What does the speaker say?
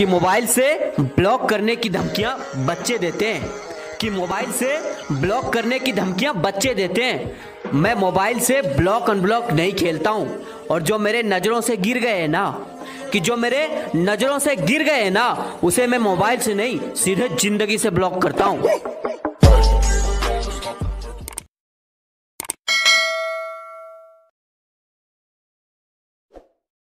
कि मोबाइल से ब्लॉक करने की धमकियाँ बच्चे देते हैं। कि मोबाइल से ब्लॉक करने की धमकियाँ बच्चे देते हैं। मैं मोबाइल से ब्लॉक अनब्लॉक नहीं खेलता हूँ। और जो मेरे नज़रों से गिर गए हैं ना, कि जो मेरे नज़रों से गिर गए हैं ना, उसे मैं मोबाइल से नहीं, सीधे ज़िंदगी से ब्लॉक करता हूँ।